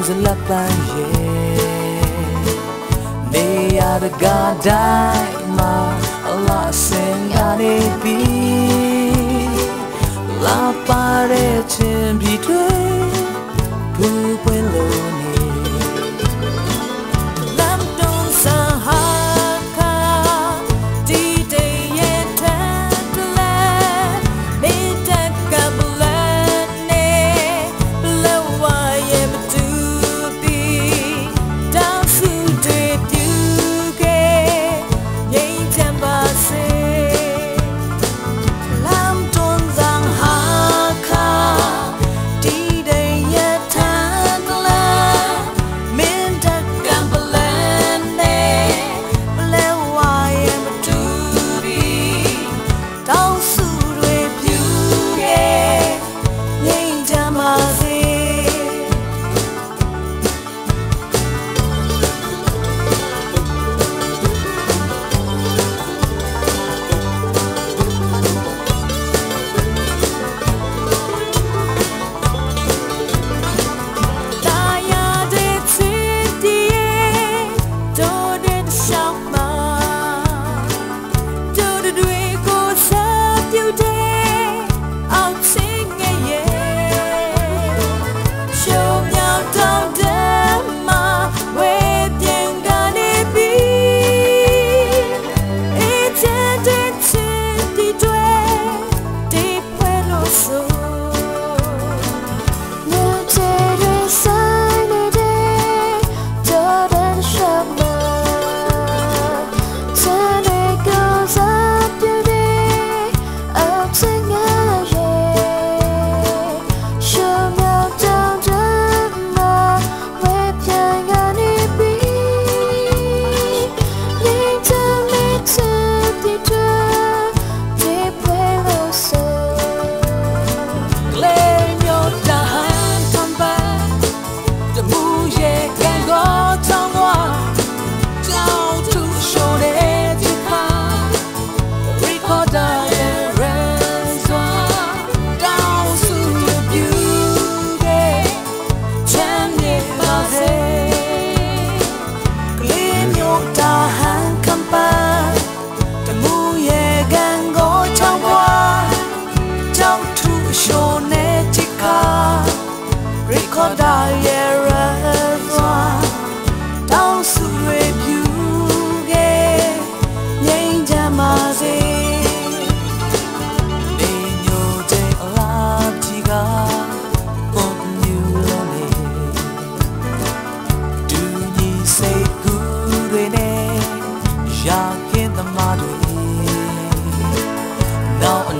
တောင်းစလက်ပန်းရဲ့နေရတကတိုင်းမှာအလားစင်ရနေပြီလာပါတဲ့ချင်းပြီး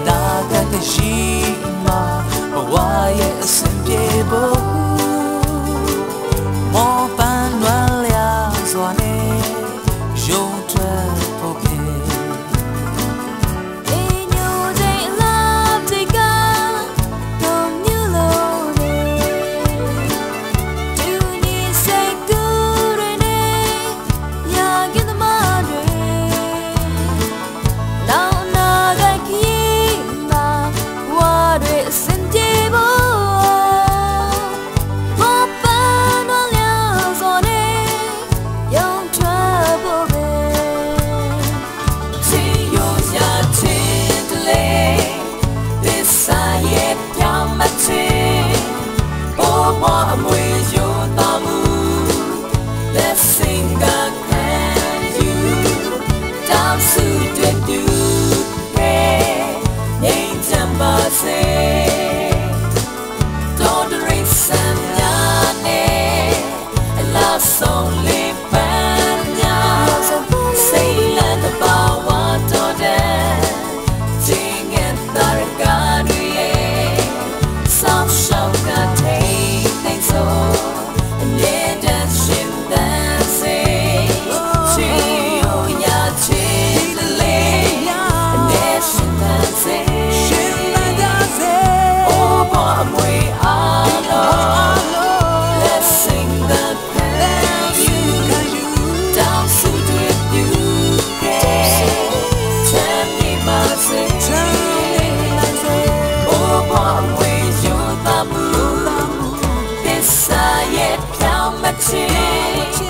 لا تتجينا ويأسر ပြော